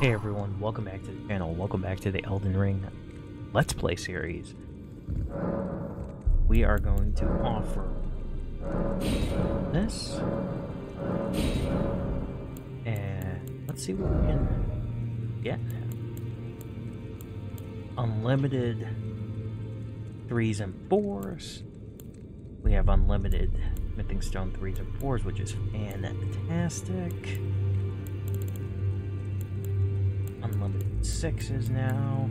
Hey everyone, welcome back to the channel. Welcome back to the Elden Ring Let's Play series. We are going to offer this. And let's see what we can get. Unlimited threes and fours. We have unlimited smithing stone threes and fours, which is fantastic. Sixes now.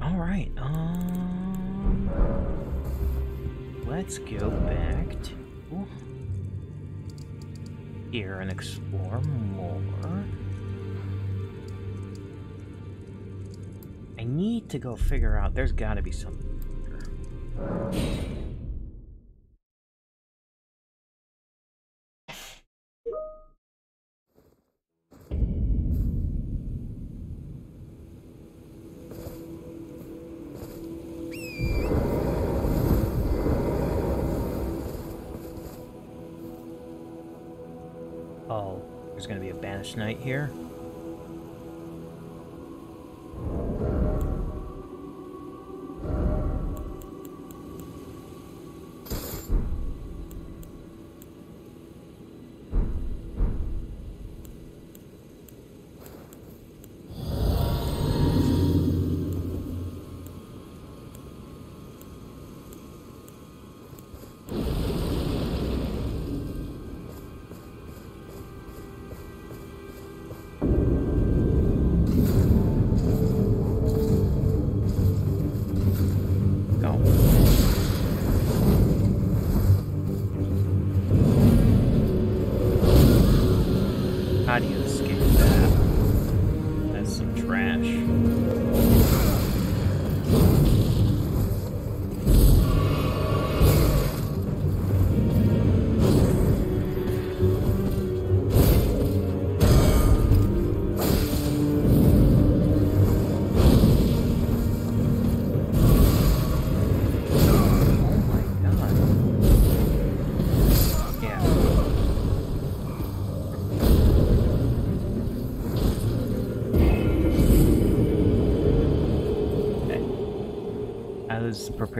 All right. Um, let's go back to here and explore more. I need to go figure out. There's got to be something here. Oh, there's gonna be a banished knight here.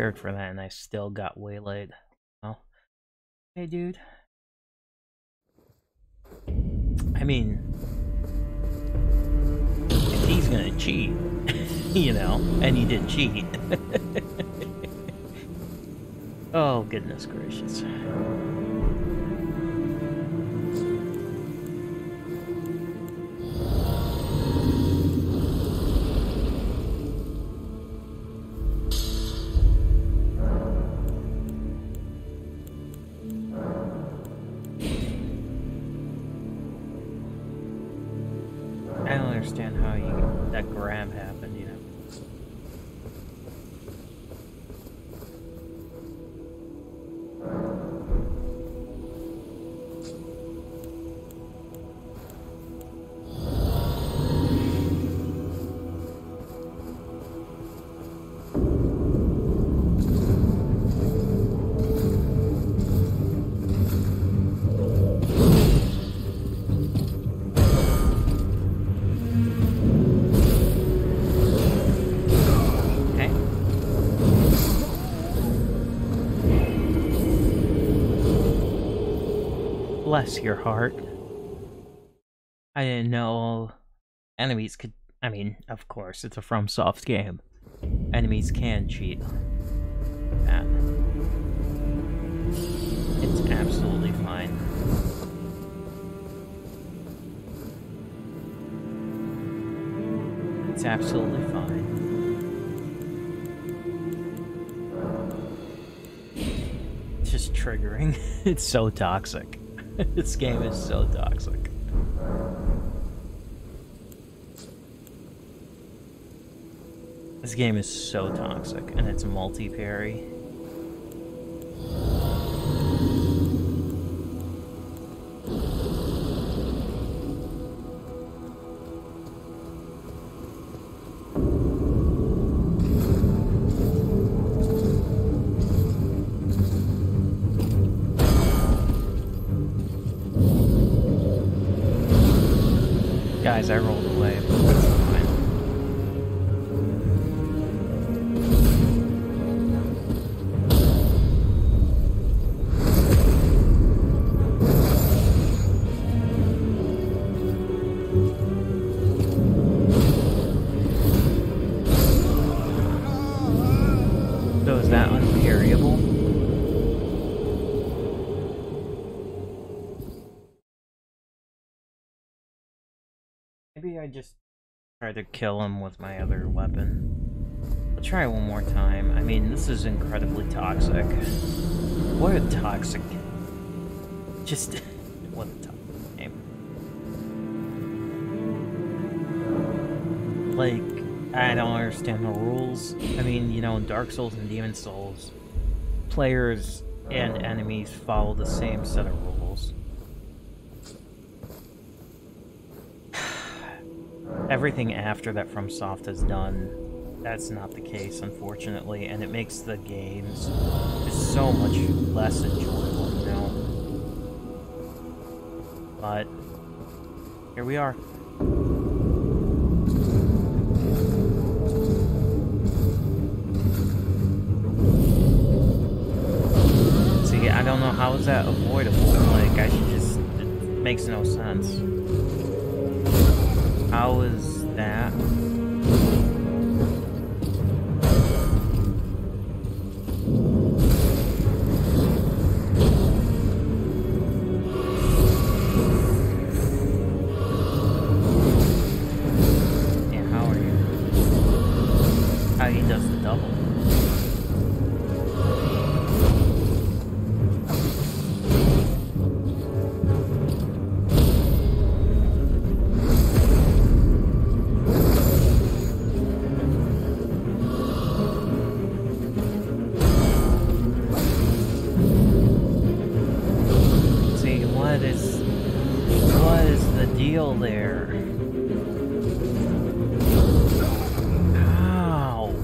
Prepared for that and I still got waylaid. Oh. Hey dude. I mean if he's gonna cheat, you know, and he did cheat. Oh, goodness gracious. Bless your heart. I didn't know enemies could. I mean, of course, it's a FromSoft game. Enemies can cheat. That. It's absolutely fine. It's absolutely fine. It's just triggering. It's so toxic. this game is so toxic. This game is so toxic, and it's multi-parry. To kill him with my other weapon. I'll try one more time. I mean, this is incredibly toxic. What a toxic... Just... what a toxic game. Like, I don't understand the rules. I mean, you know, in Dark Souls and Demon Souls, players and enemies follow the same set of rules. Everything after that FromSoft has done, that's not the case, unfortunately, and it makes the games just so much less enjoyable, you know? But, here we are. See, I don't know how is that avoidable. Like, I should just... It makes no sense. How is deal there? How?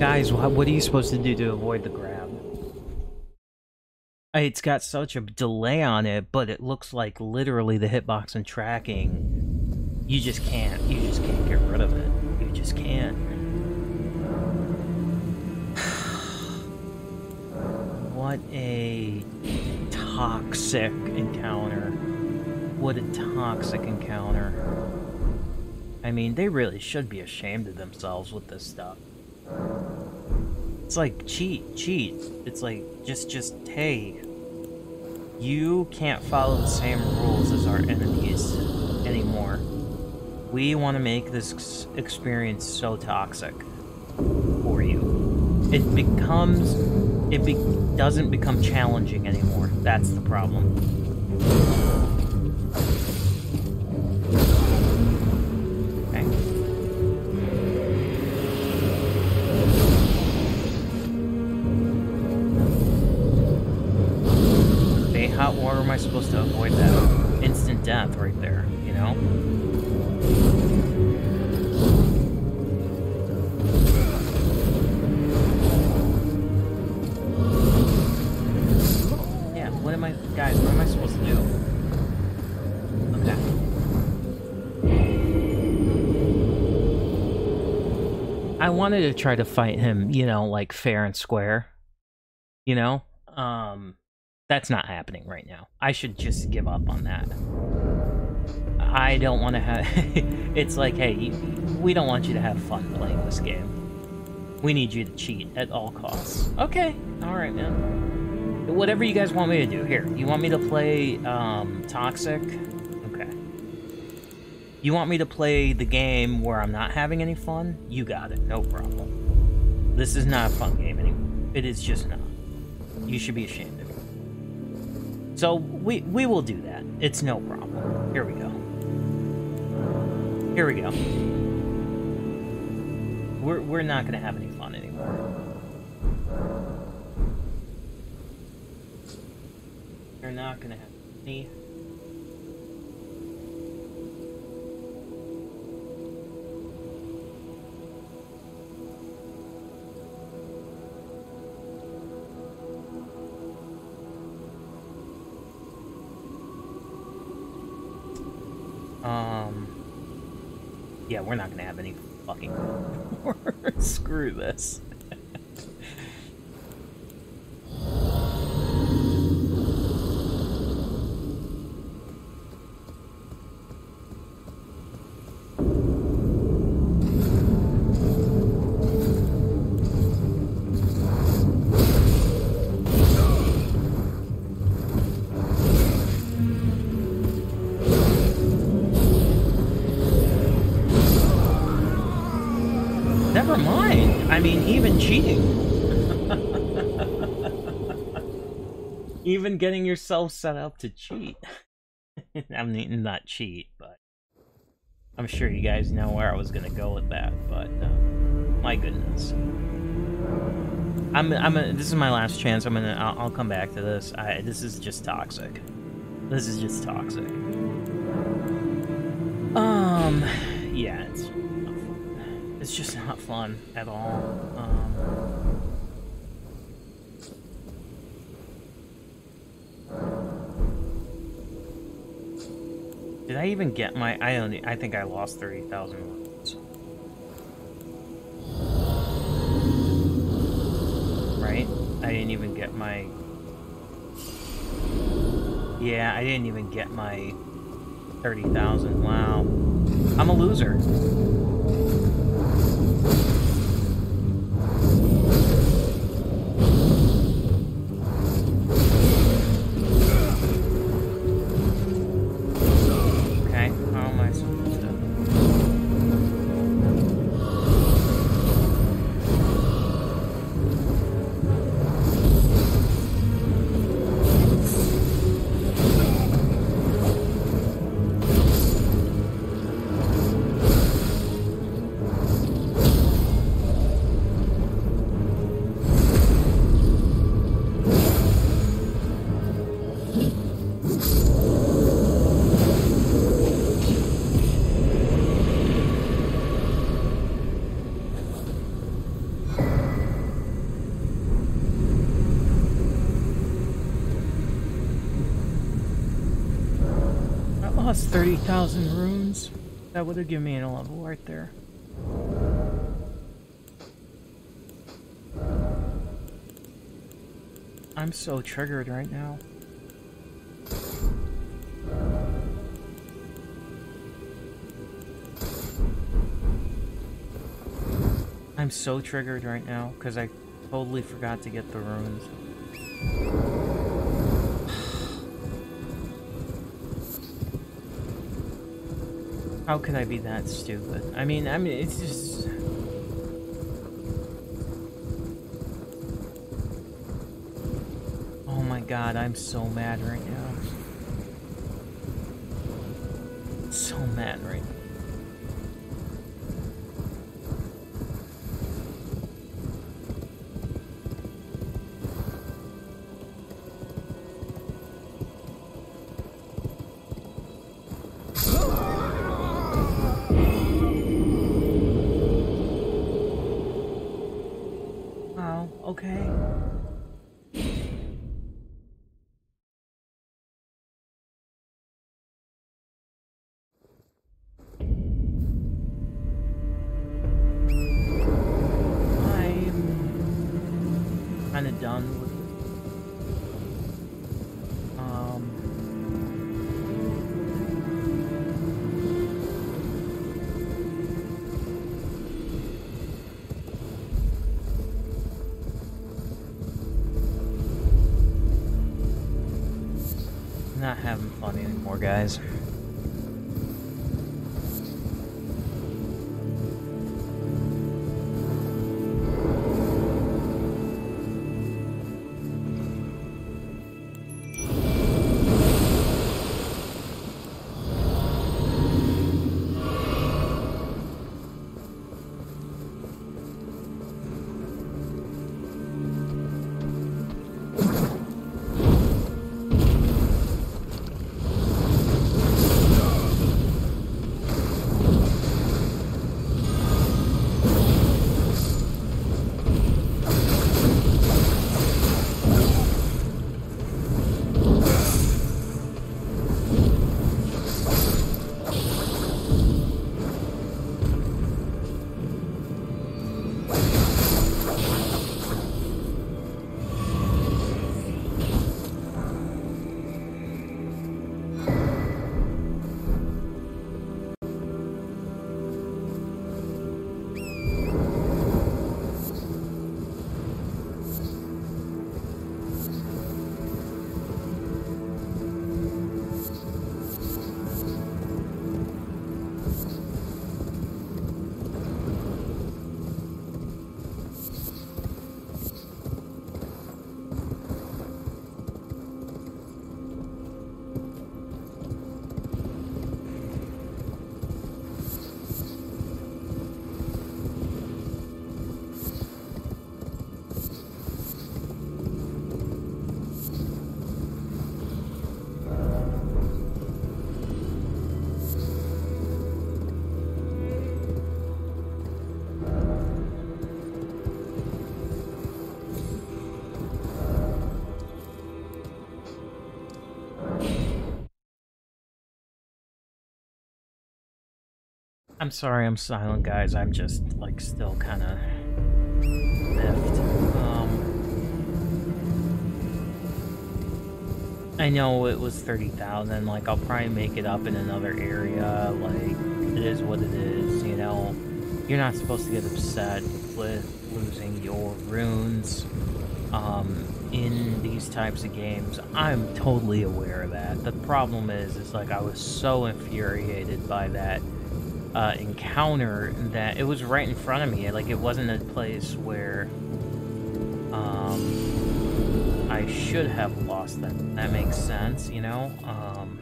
Guys, what, what are you supposed to do to avoid the grab? It's got such a delay on it, but it looks like literally the hitbox and tracking. You just can't. You just can't get rid of it. You just can't. what a toxic encounter. What a toxic encounter. I mean, they really should be ashamed of themselves with this stuff. It's like cheat, cheat. It's like just just hey, you can't follow the same rules as our enemies anymore. We want to make this experience so toxic for you. It becomes it be- doesn't become challenging anymore. That's the problem. See, water am I supposed to avoid that instant death right there, you know? Yeah, what am I guys, what am I supposed to do? Okay. I wanted to try to fight him, you know, like fair and square. You know? Um that's not happening right now. I should just give up on that. I don't want to have. it's like, hey, you, we don't want you to have fun playing this game. We need you to cheat at all costs. Okay, alright, man. Whatever you guys want me to do. Here, you want me to play um, Toxic? Okay. You want me to play the game where I'm not having any fun? You got it, no problem. This is not a fun game anymore. It is just not. You should be ashamed. So we we will do that. It's no problem. Here we go. Here we go. We're we're not gonna have any fun anymore. We're not gonna have any Yeah, we're not gonna have any fucking. Screw this. Getting yourself set up to cheat. I mean, not cheat, but I'm sure you guys know where I was gonna go with that. But uh, my goodness, I'm I'm a, this is my last chance. I'm gonna I'll, I'll come back to this. I, this is just toxic. This is just toxic. Um, yeah, it's it's just not fun at all. Um, did I even get my? I only. I think I lost thirty thousand words. Right? I didn't even get my. Yeah, I didn't even get my thirty thousand. Wow, I'm a loser. 30,000 runes. That would have given me a level right there. I'm so triggered right now. I'm so triggered right now because I totally forgot to get the runes. How could I be that stupid? I mean, I mean, it's just... Oh my god, I'm so mad right now. So mad right now. Guys. I'm sorry I'm silent, guys. I'm just, like, still kind of miffed. Um, I know it was 30,000, like, I'll probably make it up in another area, like, it is what it is, you know? You're not supposed to get upset with losing your runes, um, in these types of games. I'm totally aware of that. The problem is, is like, I was so infuriated by that uh, encounter that it was right in front of me. Like, it wasn't a place where um, I should have lost that. That makes sense, you know? Um,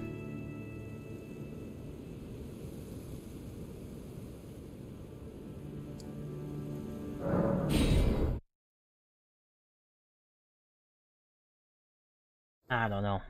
I don't know.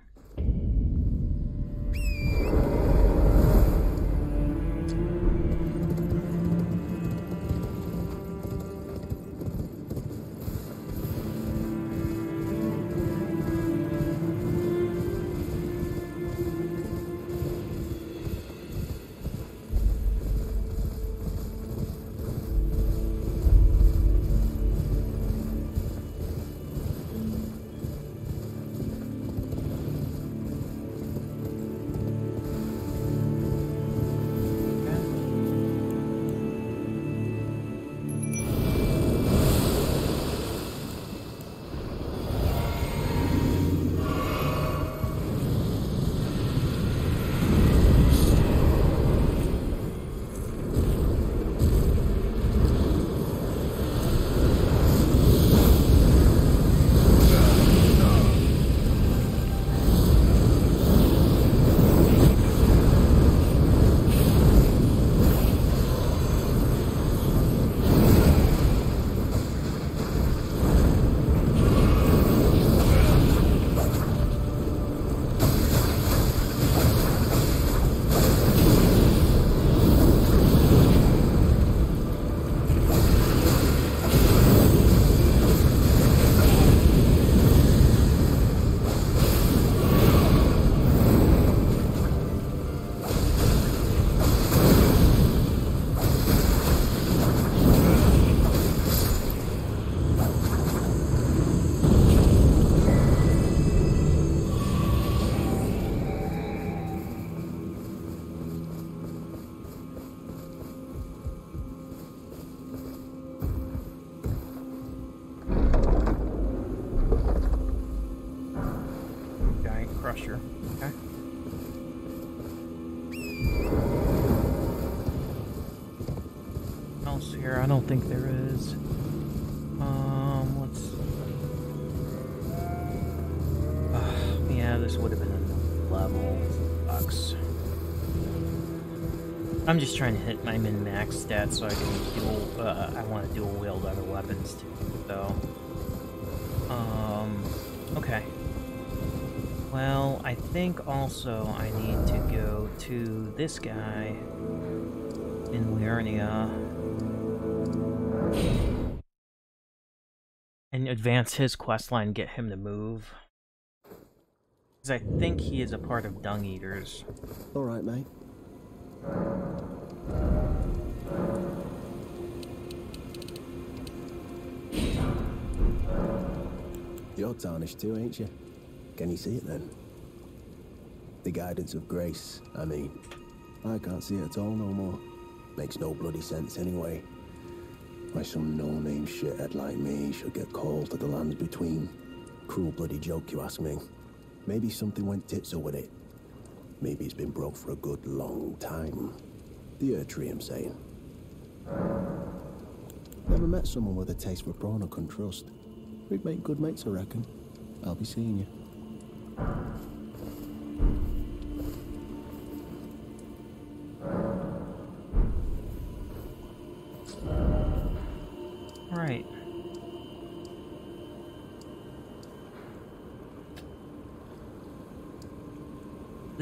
I'm just trying to hit my min-max stats so I can dual, uh, I want to dual wield other weapons too, so... Um, okay. Well, I think also I need to go to this guy in Liurnia. and advance his quest line, get him to move. Because I think he is a part of Dung Eaters. Alright, mate. You're tarnished too, ain't you? Can you see it then? The guidance of grace, I mean. I can't see it at all no more. Makes no bloody sense anyway. Why some no-name shithead like me should get called to the lands between. Cruel bloody joke, you ask me. Maybe something went titso with it. Maybe he's been broke for a good long time. The I'm saying. Never met someone with a taste for prawn I couldn't trust. We'd make good mates, I reckon. I'll be seeing you.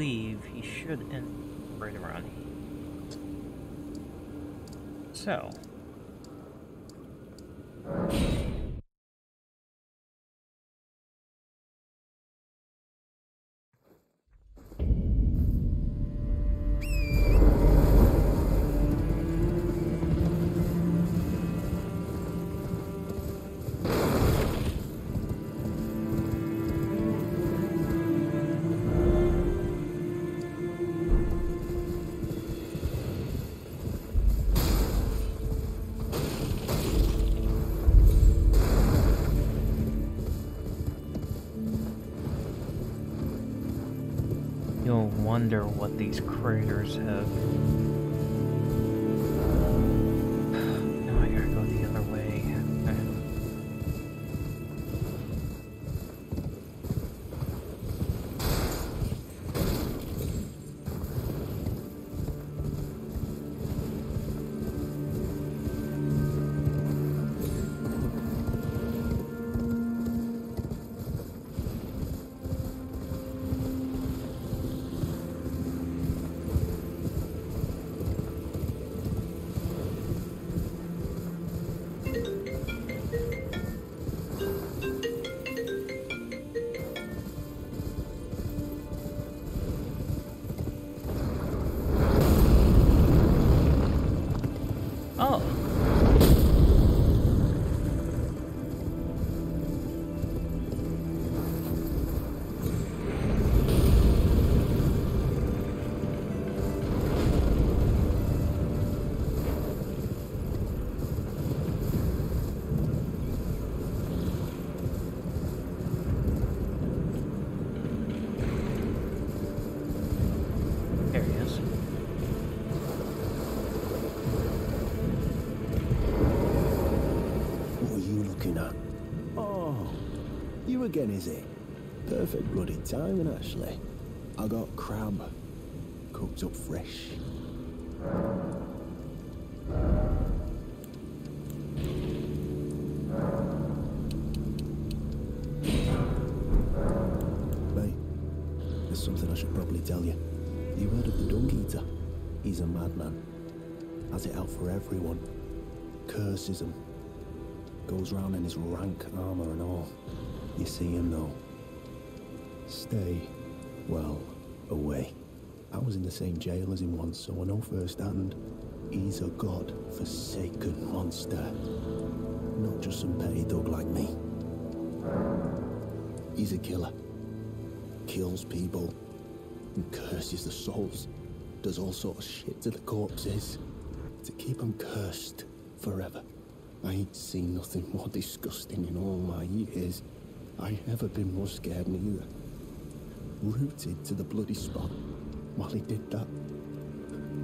Leave, he should end right around here. So. Wonder what these craters have again, is it? Perfect bloody timing, actually. I got crab cooked up fresh. Mate, there's something I should probably tell you. You heard of the Dung Eater? He's a madman. Has it out for everyone. Curses them. Goes round in his rank armor and all. You see him though. Stay, well, away. I was in the same jail as him once, so I know firsthand. He's a god-forsaken monster. Not just some petty dog like me. He's a killer. Kills people. And curses the souls. Does all sorts of shit to the corpses. To keep them cursed forever. I ain't seen nothing more disgusting in all my years. I ever been more scared neither. Rooted to the bloody spot while he did that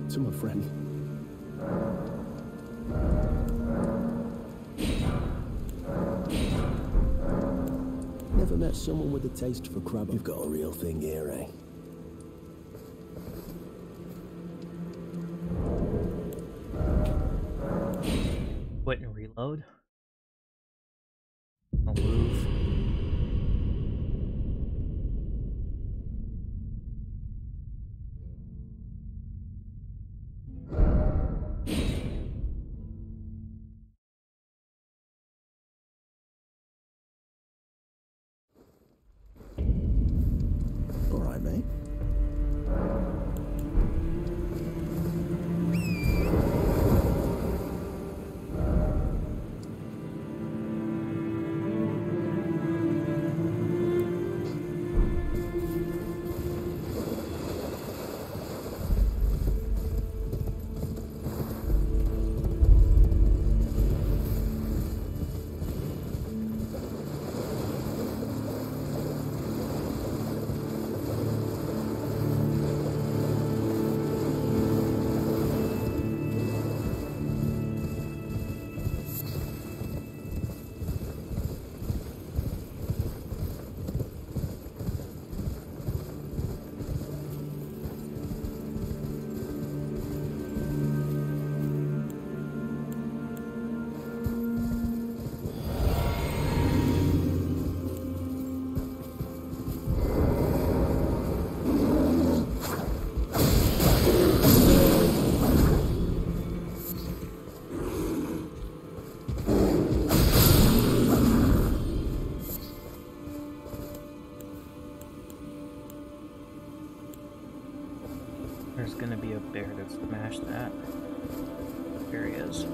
to my friend. Never met someone with a taste for crab. You've got a real thing here, eh? Quit and reload. smash that. He is.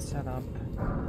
Weapon, weapon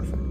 Perfect.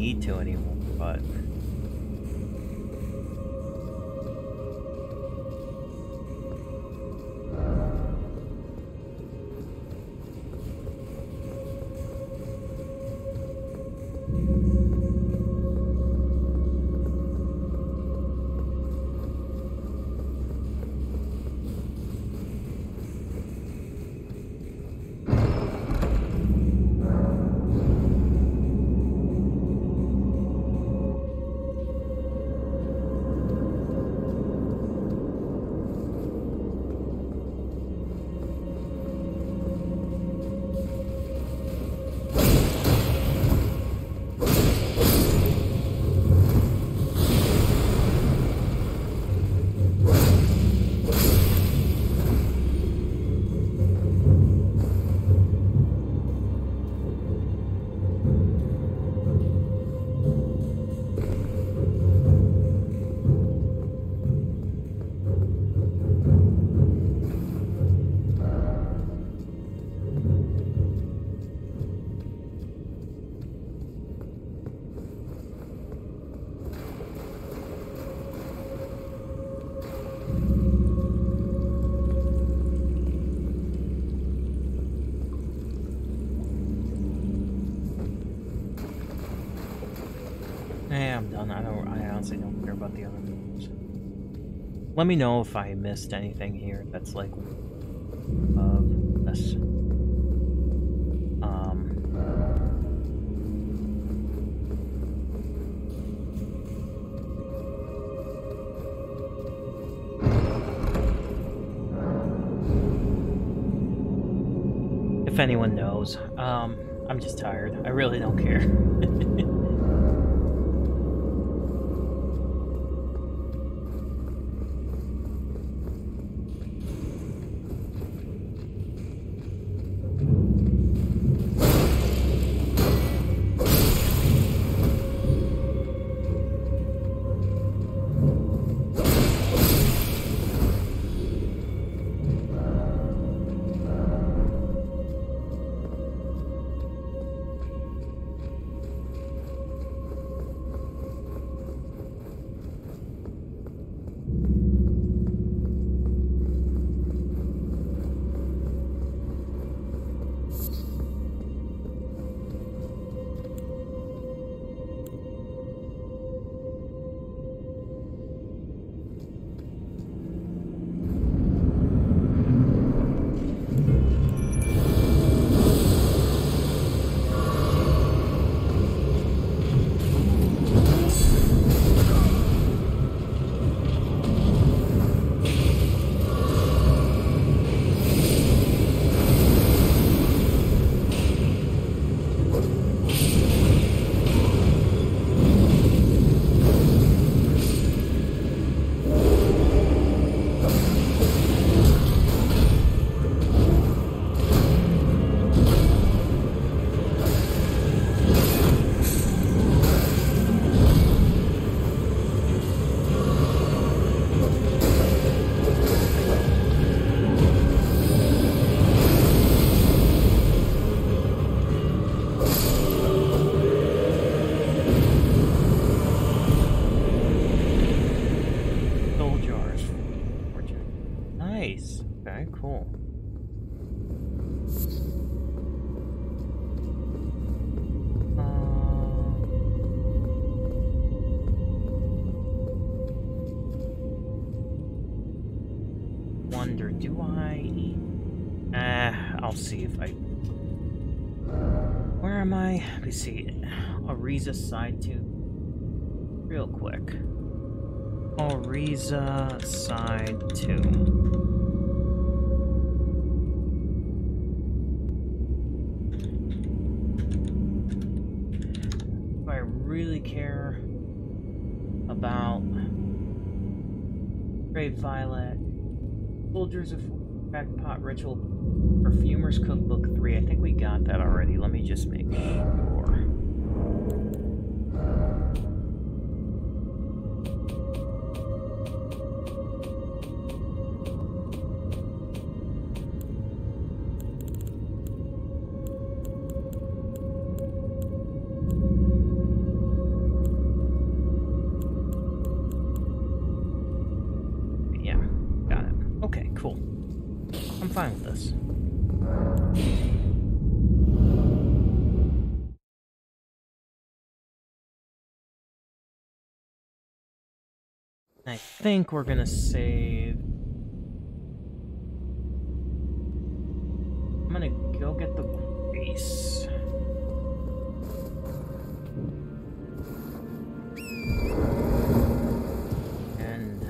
Need to anymore, Let me know if I missed anything here that's like. Uh, this. Um, if anyone knows, um, I'm just tired. I really don't care. me see. Auriza side two. Real quick. Auriza side two. If I really care about Grave Violet, Soldiers of Crackpot Ritual, Perfumer's Cookbook 3. I think we got that already. Let me just make sure. I think we're gonna save. I'm gonna go get the grease. And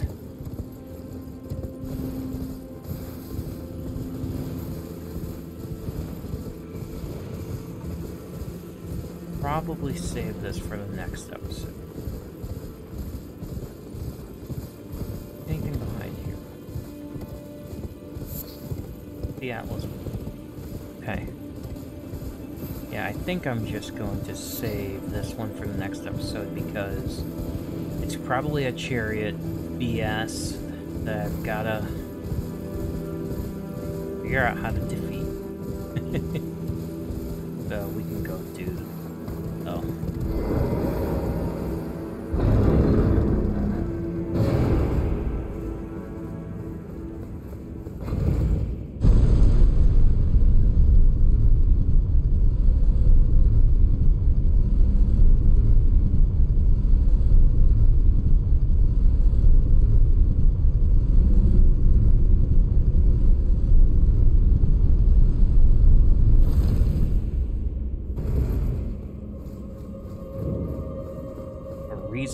probably save this for the next episode. Atlas. Okay. Yeah, I think I'm just going to save this one for the next episode because it's probably a chariot BS that I've gotta figure out how to defeat. so we can go do.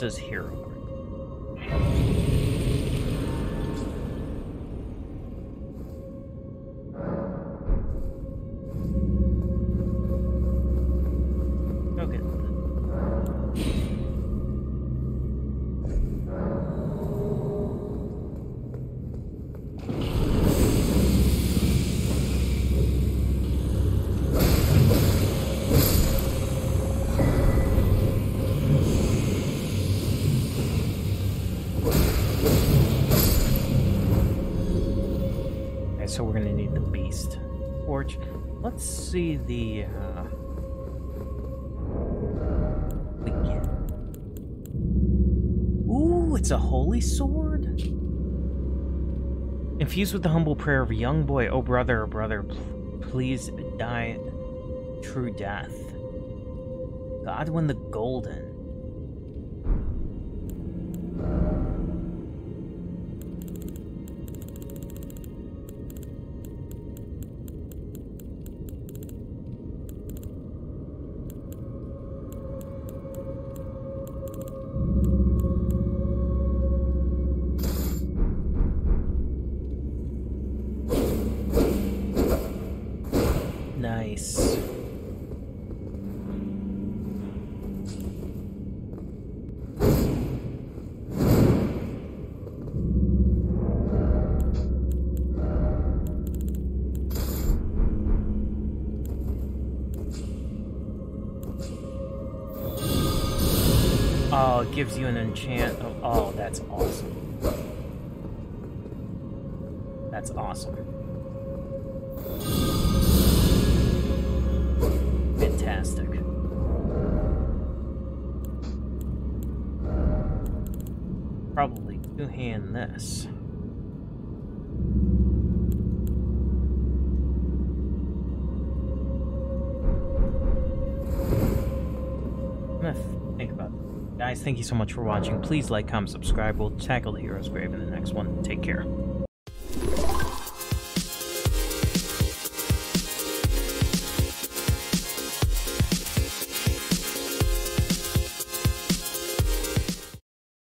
Uses hero. See the uh. Ooh, it's a holy sword. Infused with the humble prayer of a young boy, oh brother, oh brother, please die true death. Godwyn the Golden. Gives you an enchant. Of, oh, that's awesome. That's awesome. Fantastic. Probably two hand this. Guys, thank you so much for watching. Please like, comment, subscribe. We'll tackle the hero's grave in the next one. Take care.